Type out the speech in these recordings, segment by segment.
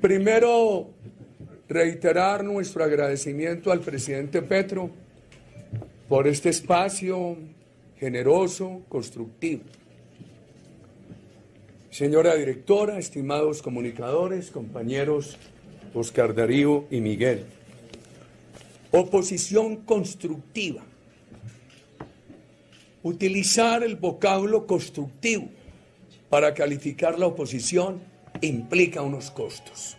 Primero, reiterar nuestro agradecimiento al presidente Petro por este espacio generoso, constructivo. Señora directora, estimados comunicadores, compañeros Oscar Darío y Miguel. Oposición constructiva. Utilizar el vocablo constructivo para calificar la oposición implica unos costos,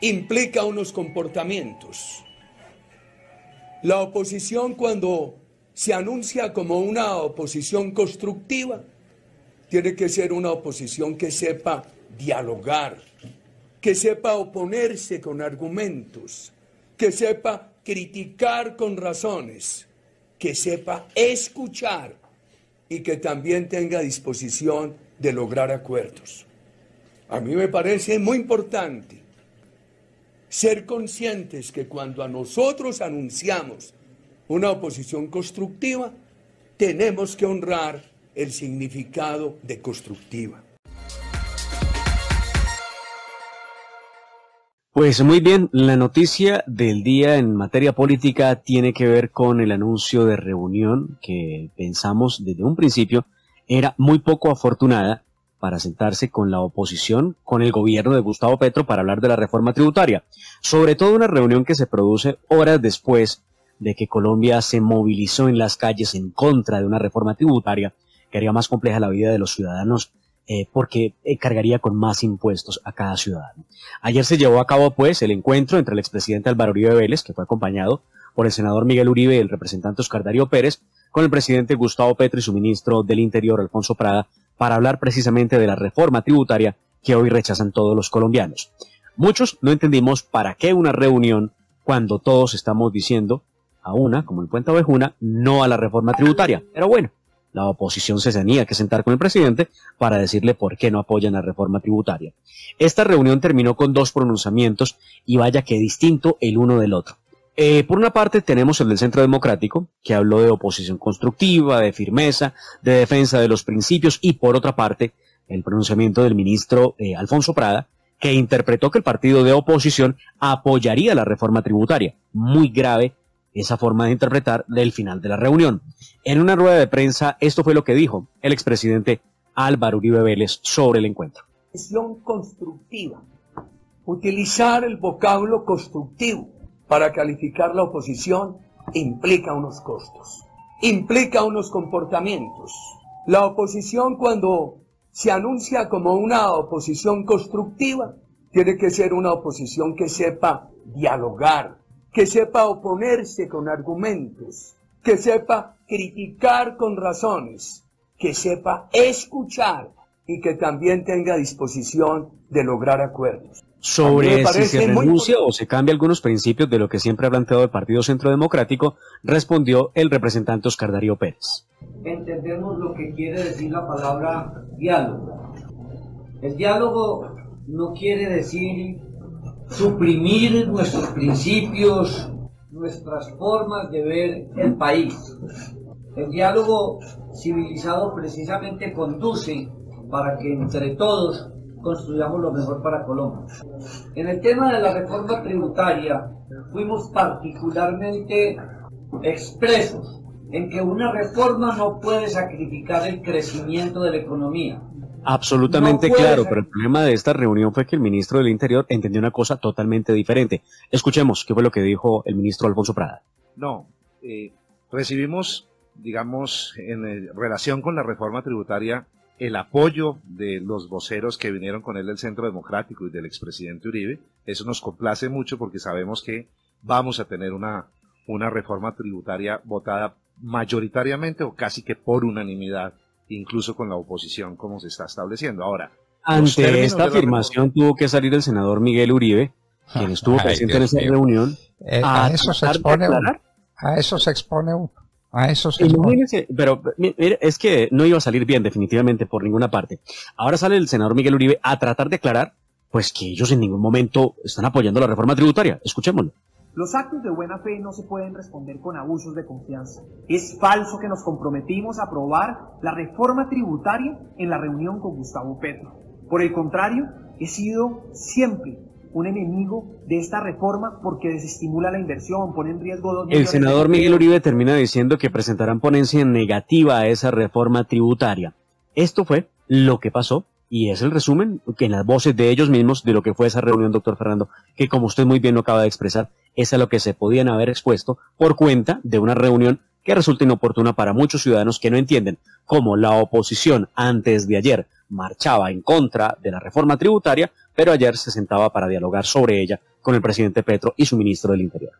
implica unos comportamientos. La oposición cuando se anuncia como una oposición constructiva, tiene que ser una oposición que sepa dialogar, que sepa oponerse con argumentos, que sepa criticar con razones, que sepa escuchar y que también tenga disposición de lograr acuerdos. A mí me parece muy importante ser conscientes que cuando a nosotros anunciamos una oposición constructiva, tenemos que honrar el significado de constructiva. Pues muy bien, la noticia del día en materia política tiene que ver con el anuncio de reunión que pensamos desde un principio era muy poco afortunada para sentarse con la oposición, con el gobierno de Gustavo Petro para hablar de la reforma tributaria. Sobre todo una reunión que se produce horas después de que Colombia se movilizó en las calles en contra de una reforma tributaria que haría más compleja la vida de los ciudadanos eh, porque eh, cargaría con más impuestos a cada ciudadano. Ayer se llevó a cabo, pues, el encuentro entre el expresidente Álvaro Uribe Vélez, que fue acompañado por el senador Miguel Uribe y el representante Oscar Darío Pérez, con el presidente Gustavo Petro y su ministro del Interior, Alfonso Prada, para hablar precisamente de la reforma tributaria que hoy rechazan todos los colombianos. Muchos no entendimos para qué una reunión cuando todos estamos diciendo a una, como el Puente Ovejuna, no a la reforma tributaria. Pero bueno, la oposición se tenía que sentar con el presidente para decirle por qué no apoyan la reforma tributaria. Esta reunión terminó con dos pronunciamientos y vaya que distinto el uno del otro. Eh, por una parte tenemos el del Centro Democrático, que habló de oposición constructiva, de firmeza, de defensa de los principios, y por otra parte el pronunciamiento del ministro eh, Alfonso Prada, que interpretó que el partido de oposición apoyaría la reforma tributaria. Muy grave esa forma de interpretar del final de la reunión. En una rueda de prensa, esto fue lo que dijo el expresidente Álvaro Uribe Vélez sobre el encuentro. constructiva. Utilizar el vocablo constructivo para calificar la oposición implica unos costos, implica unos comportamientos. La oposición cuando se anuncia como una oposición constructiva, tiene que ser una oposición que sepa dialogar, que sepa oponerse con argumentos, que sepa criticar con razones, que sepa escuchar y que también tenga disposición de lograr acuerdos. Sobre si se renuncia o se cambia algunos principios de lo que siempre ha planteado el Partido Centro Democrático, respondió el representante Oscar Darío Pérez. Entendemos lo que quiere decir la palabra diálogo. El diálogo no quiere decir suprimir nuestros principios, nuestras formas de ver el país. El diálogo civilizado precisamente conduce para que entre todos construyamos lo mejor para Colombia. En el tema de la reforma tributaria fuimos particularmente expresos en que una reforma no puede sacrificar el crecimiento de la economía. Absolutamente claro, pero el problema de esta reunión fue que el ministro del Interior entendió una cosa totalmente diferente. Escuchemos qué fue lo que dijo el ministro Alfonso Prada. No, eh, recibimos, digamos, en relación con la reforma tributaria, el apoyo de los voceros que vinieron con él del Centro Democrático y del expresidente Uribe. Eso nos complace mucho porque sabemos que vamos a tener una, una reforma tributaria votada mayoritariamente o casi que por unanimidad incluso con la oposición como se está estableciendo. Ahora, ante esta afirmación tuvo que salir el senador Miguel Uribe, quien estuvo presente en esa reunión, eh, a, eso se expone a eso se expone A eso se pero mire, es que no iba a salir bien definitivamente por ninguna parte. Ahora sale el senador Miguel Uribe a tratar de aclarar pues que ellos en ningún momento están apoyando la reforma tributaria. Escuchémoslo. Los actos de buena fe no se pueden responder con abusos de confianza. Es falso que nos comprometimos a aprobar la reforma tributaria en la reunión con Gustavo Petro. Por el contrario, he sido siempre un enemigo de esta reforma porque desestimula la inversión, pone en riesgo dos El senador Miguel Uribe termina diciendo que presentarán ponencia negativa a esa reforma tributaria. Esto fue lo que pasó y es el resumen que en las voces de ellos mismos de lo que fue esa reunión, doctor Fernando, que como usted muy bien lo acaba de expresar, es a lo que se podían haber expuesto por cuenta de una reunión que resulta inoportuna para muchos ciudadanos que no entienden cómo la oposición antes de ayer marchaba en contra de la reforma tributaria, pero ayer se sentaba para dialogar sobre ella con el presidente Petro y su ministro del Interior.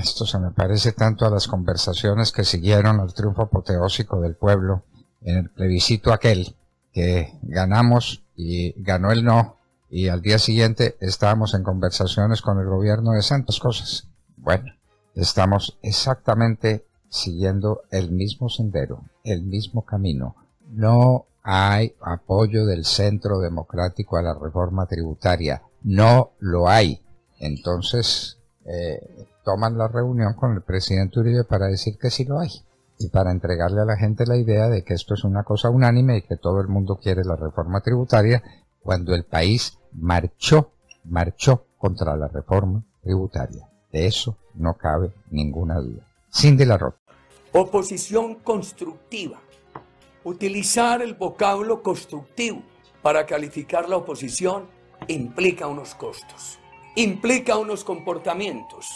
Esto se me parece tanto a las conversaciones que siguieron al triunfo apoteósico del pueblo en el plebiscito aquel, que ganamos y ganó el no, y al día siguiente estábamos en conversaciones con el gobierno de Santas Cosas. Bueno, estamos exactamente siguiendo el mismo sendero, el mismo camino. No hay apoyo del Centro Democrático a la reforma tributaria. No lo hay. Entonces, eh, toman la reunión con el presidente Uribe para decir que sí lo hay y para entregarle a la gente la idea de que esto es una cosa unánime y que todo el mundo quiere la reforma tributaria cuando el país marchó, marchó contra la reforma tributaria. De eso no cabe ninguna duda. Sin de la. Oposición constructiva Utilizar el vocablo constructivo para calificar la oposición implica unos costos, implica unos comportamientos.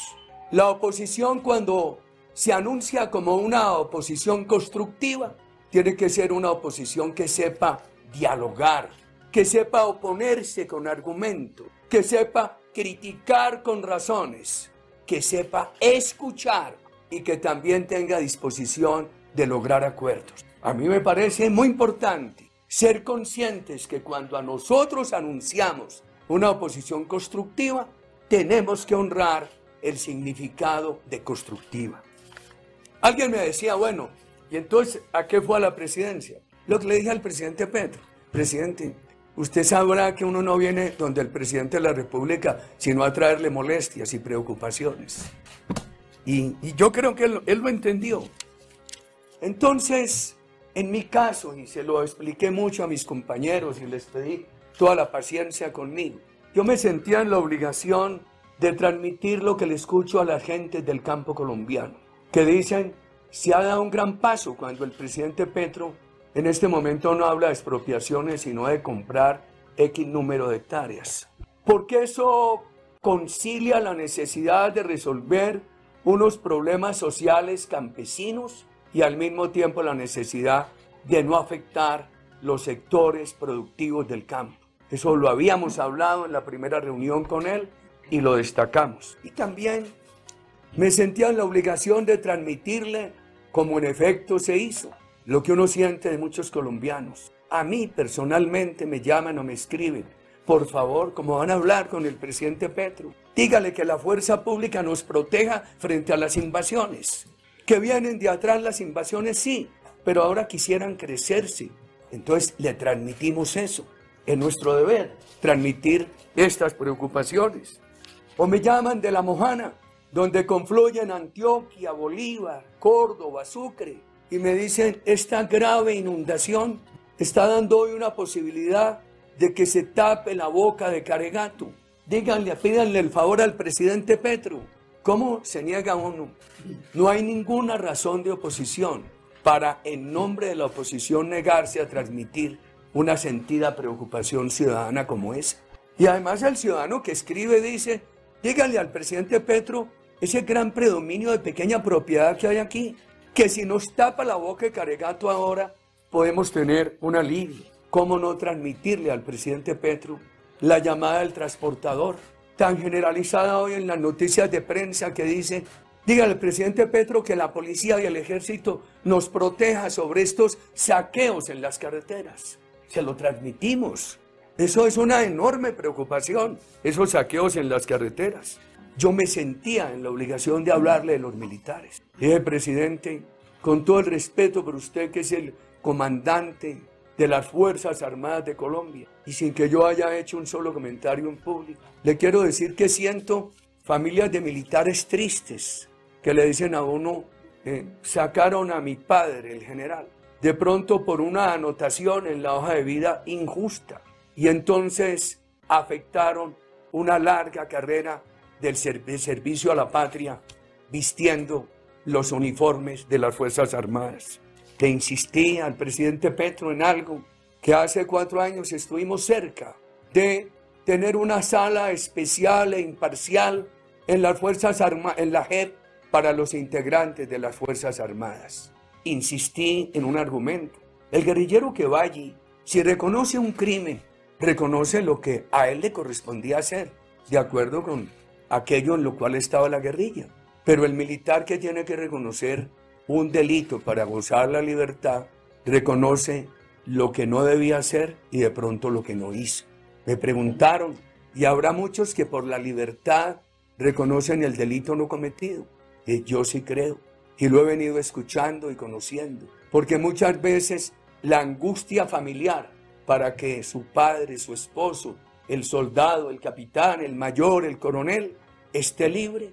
La oposición cuando se anuncia como una oposición constructiva, tiene que ser una oposición que sepa dialogar, que sepa oponerse con argumento, que sepa criticar con razones, que sepa escuchar y que también tenga disposición de lograr acuerdos. A mí me parece muy importante ser conscientes que cuando a nosotros anunciamos una oposición constructiva, tenemos que honrar el significado de constructiva. Alguien me decía, bueno, ¿y entonces a qué fue a la presidencia? Lo que le dije al presidente Petro, presidente, usted sabrá que uno no viene donde el presidente de la República sino a traerle molestias y preocupaciones. Y, yo creo que él, él lo entendió. Entonces, en mi caso, y se lo expliqué mucho a mis compañeros y les pedí toda la paciencia conmigo, yo me sentía en la obligación de transmitir lo que le escucho a la gente del campo colombiano, que dicen, se ha dado un gran paso cuando el presidente Petro en este momento no habla de expropiaciones, sino de comprar X número de hectáreas. Porque eso concilia la necesidad de resolver unos problemas sociales campesinos y al mismo tiempo la necesidad de no afectar los sectores productivos del campo. Eso lo habíamos hablado en la primera reunión con él y lo destacamos. Y también me sentía en la obligación de transmitirle, como en efecto se hizo, lo que uno siente de muchos colombianos. A mí personalmente me llaman o me escriben, por favor, como van a hablar con el presidente Petro, dígale que la fuerza pública nos proteja frente a las invasiones que vienen de atrás las invasiones, sí, pero ahora quisieran crecerse. Entonces le transmitimos eso. Es nuestro deber transmitir estas preocupaciones. O me llaman de la Mojana, donde confluyen Antioquia, Bolívar, Córdoba, Sucre, y me dicen, esta grave inundación está dando hoy una posibilidad de que se tape la boca de Caregato. Díganle, pídanle el favor al presidente Petro ¿Cómo se niega uno? No hay ninguna razón de oposición para, en nombre de la oposición, negarse a transmitir una sentida preocupación ciudadana como esa. Y además el ciudadano que escribe dice, dígale al presidente Petro ese gran predominio de pequeña propiedad que hay aquí, que si nos tapa la boca de Caregato ahora, podemos tener un alivio. ¿Cómo no transmitirle al presidente Petro la llamada del transportador? Tan generalizada hoy en las noticias de prensa que dice, dígale al presidente Petro que la policía y el ejército nos proteja sobre estos saqueos en las carreteras. Se lo transmitimos. Eso es una enorme preocupación, esos saqueos en las carreteras. Yo me sentía en la obligación de hablarle de los militares. Dije, presidente, con todo el respeto por usted que es el comandante de las Fuerzas Armadas de Colombia y sin que yo haya hecho un solo comentario en público. Le quiero decir que siento familias de militares tristes que le dicen a uno, eh, sacaron a mi padre, el general, de pronto por una anotación en la hoja de vida injusta y entonces afectaron una larga carrera del servicio a la patria vistiendo los uniformes de las Fuerzas Armadas. Le insistí al presidente Petro en algo que hace cuatro años estuvimos cerca de tener una sala especial e imparcial en las Fuerzas Armadas, en la JEP, para los integrantes de las Fuerzas Armadas. Insistí en un argumento. El guerrillero que va allí, si reconoce un crimen, reconoce lo que a él le correspondía hacer, de acuerdo con aquello en lo cual estaba la guerrilla. Pero el militar que tiene que reconocer un delito para gozar la libertad, reconoce lo que no debía hacer y de pronto lo que no hizo. Me preguntaron, y habrá muchos que por la libertad reconocen el delito no cometido. Y yo sí creo, y lo he venido escuchando y conociendo, porque muchas veces la angustia familiar para que su padre, su esposo, el soldado, el capitán, el mayor, el coronel, esté libre,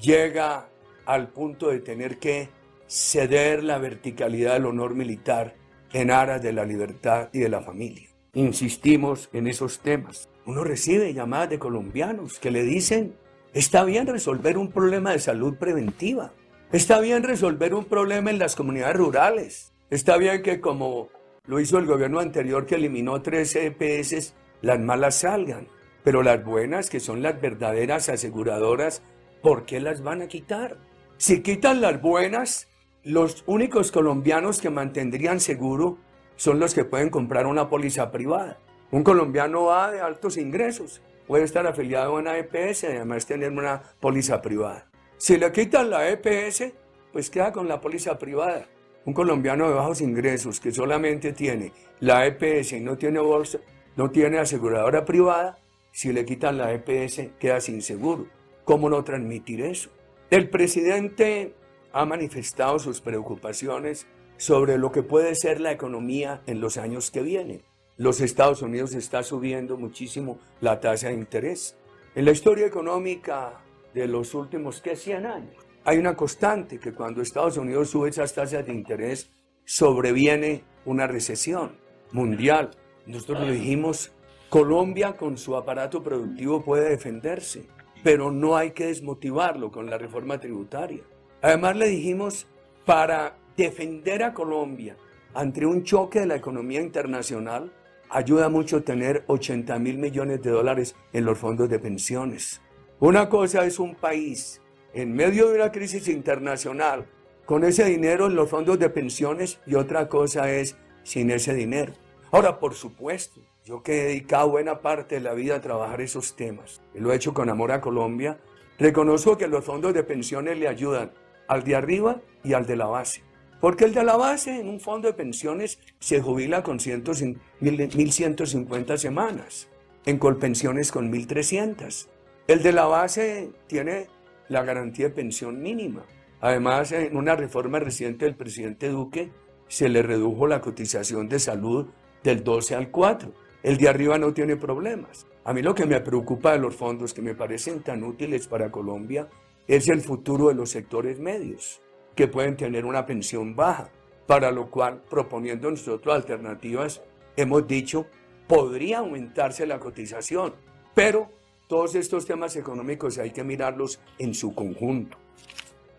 llega al punto de tener que ceder la verticalidad del honor militar en aras de la libertad y de la familia. Insistimos en esos temas. Uno recibe llamadas de colombianos que le dicen, está bien resolver un problema de salud preventiva, está bien resolver un problema en las comunidades rurales, está bien que como lo hizo el gobierno anterior que eliminó tres EPS, las malas salgan, pero las buenas, que son las verdaderas aseguradoras, ¿por qué las van a quitar? Si quitan las buenas, los únicos colombianos que mantendrían seguro son los que pueden comprar una póliza privada. Un colombiano A de altos ingresos puede estar afiliado a una EPS y además tener una póliza privada. Si le quitan la EPS, pues queda con la póliza privada. Un colombiano de bajos ingresos que solamente tiene la EPS y no tiene bolsa, no tiene aseguradora privada, si le quitan la EPS queda sin seguro. ¿Cómo no transmitir eso? El presidente ha manifestado sus preocupaciones sobre lo que puede ser la economía en los años que vienen. Los Estados Unidos está subiendo muchísimo la tasa de interés. En la historia económica de los últimos, ¿qué? 100 años. Hay una constante que cuando Estados Unidos sube esas tasas de interés, sobreviene una recesión mundial. Nosotros lo dijimos, Colombia con su aparato productivo puede defenderse, pero no hay que desmotivarlo con la reforma tributaria. Además le dijimos, para defender a Colombia ante un choque de la economía internacional, ayuda mucho tener 80 mil millones de dólares en los fondos de pensiones. Una cosa es un país en medio de una crisis internacional con ese dinero en los fondos de pensiones y otra cosa es sin ese dinero. Ahora, por supuesto, yo que he dedicado buena parte de la vida a trabajar esos temas, y lo he hecho con amor a Colombia, reconozco que los fondos de pensiones le ayudan al de arriba y al de la base. Porque el de la base en un fondo de pensiones se jubila con 1.150 semanas, en Colpensiones con 1.300. El de la base tiene la garantía de pensión mínima. Además, en una reforma reciente del presidente Duque, se le redujo la cotización de salud del 12 al 4. El de arriba no tiene problemas. A mí lo que me preocupa de los fondos que me parecen tan útiles para Colombia es el futuro de los sectores medios, que pueden tener una pensión baja, para lo cual, proponiendo nosotros alternativas, hemos dicho, podría aumentarse la cotización, pero todos estos temas económicos hay que mirarlos en su conjunto.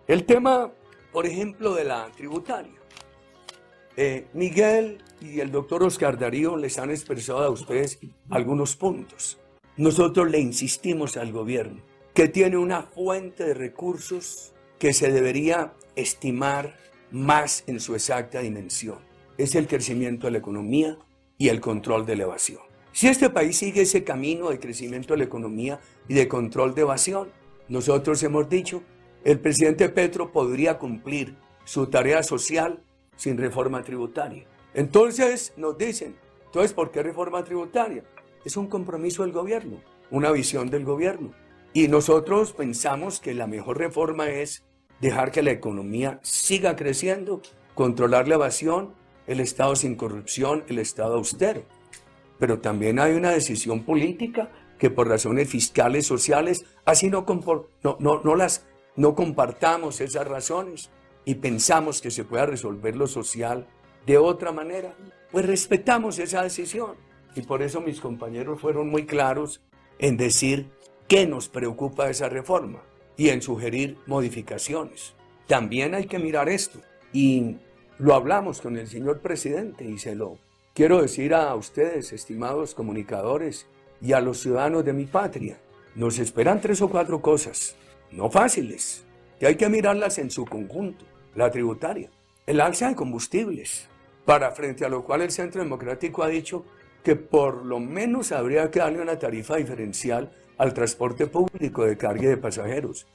El tema, por ejemplo, de la tributaria. Eh, Miguel y el doctor Oscar Darío les han expresado a ustedes algunos puntos. Nosotros le insistimos al gobierno que tiene una fuente de recursos que se debería estimar más en su exacta dimensión. Es el crecimiento de la economía y el control de la evasión. Si este país sigue ese camino de crecimiento de la economía y de control de evasión, nosotros hemos dicho, el presidente Petro podría cumplir su tarea social sin reforma tributaria. Entonces nos dicen, entonces, ¿por qué reforma tributaria? Es un compromiso del gobierno, una visión del gobierno. Y nosotros pensamos que la mejor reforma es dejar que la economía siga creciendo, controlar la evasión, el Estado sin corrupción, el Estado austero. Pero también hay una decisión política que por razones fiscales, sociales, así no, no, no, no, las, no compartamos esas razones y pensamos que se pueda resolver lo social de otra manera, pues respetamos esa decisión. Y por eso mis compañeros fueron muy claros en decir qué nos preocupa esa reforma y en sugerir modificaciones. También hay que mirar esto y lo hablamos con el señor presidente y se lo quiero decir a ustedes, estimados comunicadores, y a los ciudadanos de mi patria. Nos esperan tres o cuatro cosas, no fáciles, que hay que mirarlas en su conjunto. La tributaria, el alza de combustibles, para frente a lo cual el Centro Democrático ha dicho que por lo menos habría que darle una tarifa diferencial al transporte público de carga y de pasajeros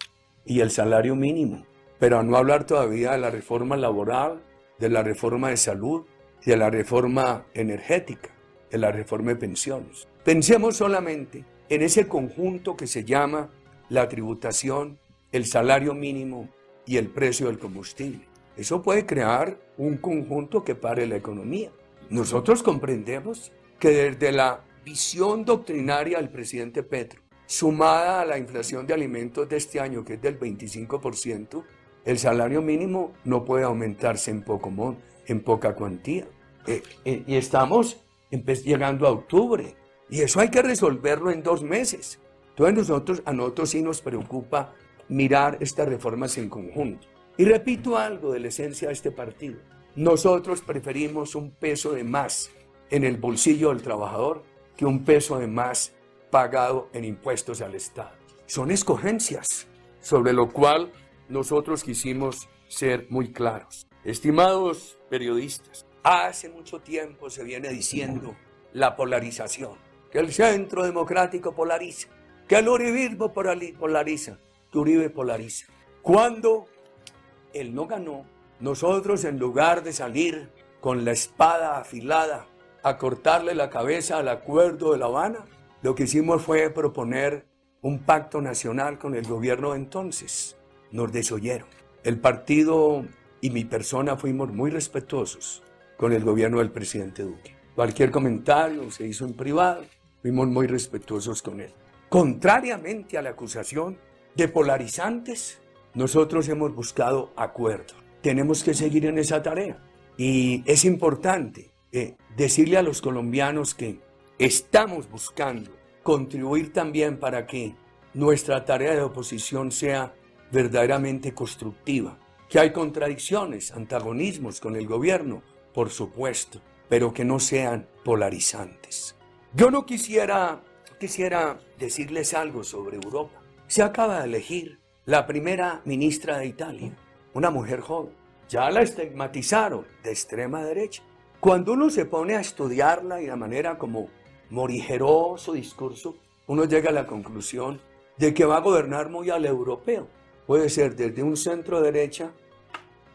y el salario mínimo, pero a no hablar todavía de la reforma laboral, de la reforma de salud, de la reforma energética, de la reforma de pensiones. Pensemos solamente en ese conjunto que se llama la tributación, el salario mínimo y el precio del combustible. Eso puede crear un conjunto que pare la economía. Nosotros comprendemos que desde la visión doctrinaria del presidente Petro, sumada a la inflación de alimentos de este año, que es del 25%, el salario mínimo no puede aumentarse en, poco, en poca cuantía. Eh, eh, y estamos llegando a octubre. Y eso hay que resolverlo en dos meses. Entonces nosotros, a nosotros sí nos preocupa mirar estas reformas en conjunto. Y repito algo de la esencia de este partido. Nosotros preferimos un peso de más en el bolsillo del trabajador que un peso de más pagado en impuestos al Estado. Son escogencias sobre lo cual nosotros quisimos ser muy claros. Estimados periodistas, hace mucho tiempo se viene diciendo la polarización, que el centro democrático polariza, que el uribismo polariza, que Uribe polariza. Cuando él no ganó, nosotros en lugar de salir con la espada afilada a cortarle la cabeza al acuerdo de La Habana, lo que hicimos fue proponer un pacto nacional con el gobierno de entonces. Nos desoyeron. El partido y mi persona fuimos muy respetuosos con el gobierno del presidente Duque. Cualquier comentario se hizo en privado, fuimos muy respetuosos con él. Contrariamente a la acusación de polarizantes, nosotros hemos buscado acuerdos. Tenemos que seguir en esa tarea. Y es importante eh, decirle a los colombianos que estamos buscando contribuir también para que nuestra tarea de oposición sea verdaderamente constructiva, que hay contradicciones, antagonismos con el gobierno, por supuesto, pero que no sean polarizantes. Yo no quisiera, quisiera decirles algo sobre Europa. Se acaba de elegir la primera ministra de Italia, una mujer joven. Ya la estigmatizaron de extrema derecha. Cuando uno se pone a estudiarla y la manera como morigeró su discurso, uno llega a la conclusión de que va a gobernar muy al europeo. Puede ser desde un centro derecha,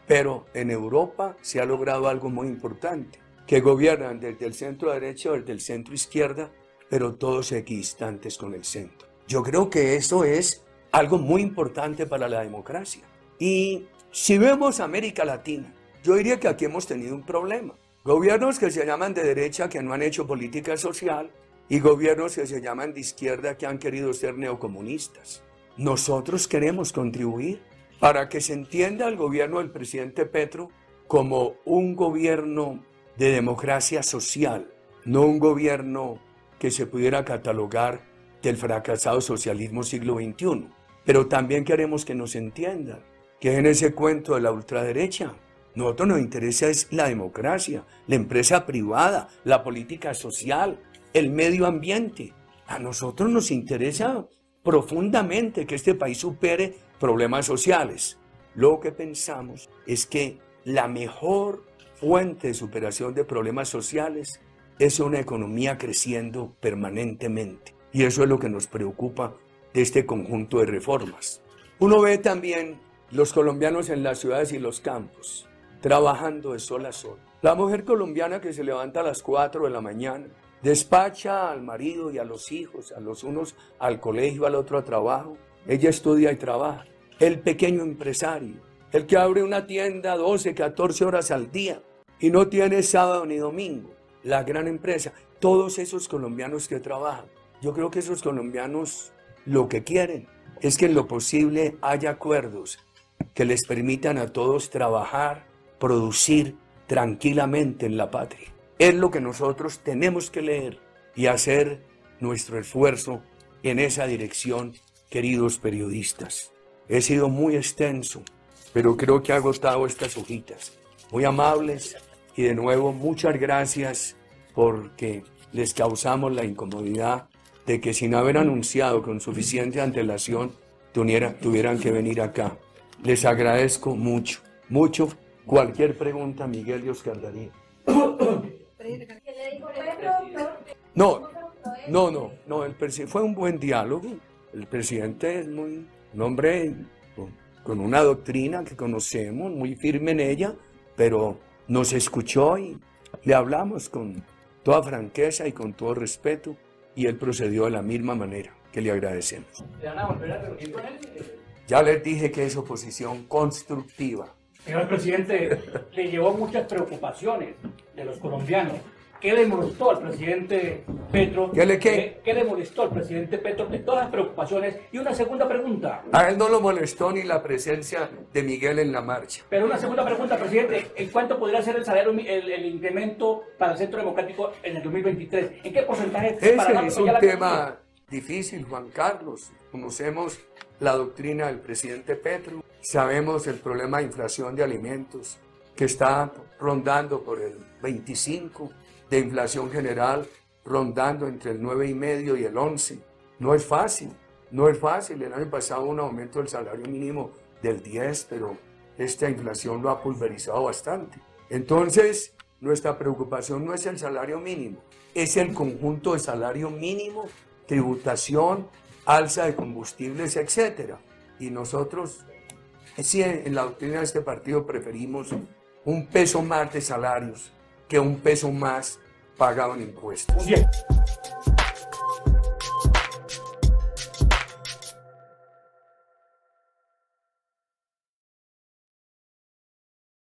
pero en Europa se ha logrado algo muy importante, que gobiernan desde el centro derecha o desde el centro izquierda, pero todos equidistantes con el centro. Yo creo que eso es algo muy importante para la democracia. Y si vemos América Latina, yo diría que aquí hemos tenido un problema. Gobiernos que se llaman de derecha que no han hecho política social y gobiernos que se llaman de izquierda que han querido ser neocomunistas. Nosotros queremos contribuir para que se entienda el gobierno del presidente Petro como un gobierno de democracia social, no un gobierno que se pudiera catalogar del fracasado socialismo siglo XXI. Pero también queremos que nos entiendan que en ese cuento de la ultraderecha nosotros nos interesa es la democracia, la empresa privada, la política social, el medio ambiente. A nosotros nos interesa profundamente que este país supere problemas sociales. Lo que pensamos es que la mejor fuente de superación de problemas sociales es una economía creciendo permanentemente. Y eso es lo que nos preocupa de este conjunto de reformas. Uno ve también los colombianos en las ciudades y los campos trabajando de sol a sol. La mujer colombiana que se levanta a las 4 de la mañana, despacha al marido y a los hijos, a los unos al colegio, al otro a trabajo. Ella estudia y trabaja. El pequeño empresario, el que abre una tienda 12, 14 horas al día y no tiene sábado ni domingo. La gran empresa, todos esos colombianos que trabajan. Yo creo que esos colombianos lo que quieren es que en lo posible haya acuerdos que les permitan a todos trabajar producir tranquilamente en la patria. Es lo que nosotros tenemos que leer y hacer nuestro esfuerzo en esa dirección, queridos periodistas. He sido muy extenso, pero creo que ha agotado estas hojitas. Muy amables y de nuevo muchas gracias porque les causamos la incomodidad de que sin haber anunciado con suficiente antelación tuvieran que venir acá. Les agradezco mucho, mucho. Cualquier pregunta, Miguel y Oscar Darío. No, no, no, no, el fue un buen diálogo. El presidente es muy, un hombre con una doctrina que conocemos, muy firme en ella, pero nos escuchó y le hablamos con toda franqueza y con todo respeto y él procedió de la misma manera, que le agradecemos. Ya les dije que es oposición constructiva. Señor presidente, le llevó muchas preocupaciones de los colombianos. ¿Qué le molestó al presidente Petro? ¿Qué le qué? ¿Qué, le molestó al presidente Petro de todas las preocupaciones? Y una segunda pregunta. A él no lo molestó ni la presencia de Miguel en la marcha. Pero una segunda pregunta, presidente. ¿En cuánto podría ser el salario, el, incremento para el Centro Democrático en el 2023? ¿En qué porcentaje? Ese es un tema difícil, Juan Carlos. Conocemos la doctrina del presidente Petro, sabemos el problema de inflación de alimentos que está rondando por el 25 de inflación general rondando entre el 9,5 y el 11. No es fácil, no es fácil. El año pasado un aumento del salario mínimo del 10, pero esta inflación lo ha pulverizado bastante. Entonces, nuestra preocupación no es el salario mínimo, es el conjunto de salario mínimo, tributación, alza de combustibles, etc. Y nosotros, sí, en la doctrina de este partido preferimos un peso más de salarios que un peso más pagado en impuestos.